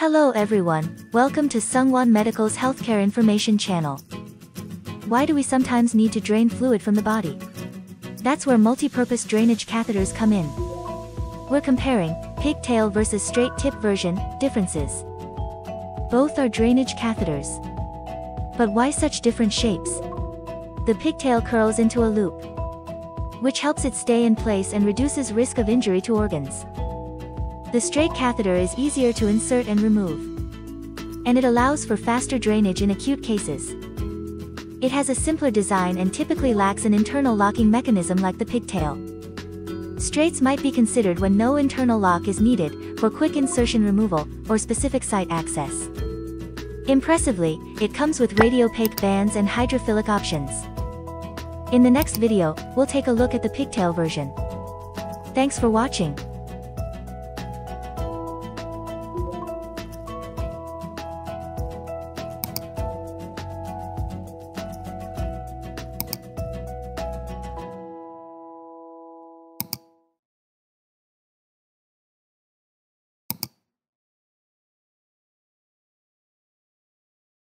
Hello everyone, welcome to Sungwon Medical's Healthcare Information Channel. Why do we sometimes need to drain fluid from the body? That's where multi-purpose drainage catheters come in. We're comparing pigtail versus straight tip version differences. Both are drainage catheters. But why such different shapes? The pigtail curls into a loop, which helps it stay in place and reduces risk of injury to organs. The straight catheter is easier to insert and remove. And it allows for faster drainage in acute cases. It has a simpler design and typically lacks an internal locking mechanism like the pigtail. Straights might be considered when no internal lock is needed, for quick insertion removal, or specific site access. Impressively, it comes with radiopaque bands and hydrophilic options. In the next video, we'll take a look at the pigtail version. Thanks for watching.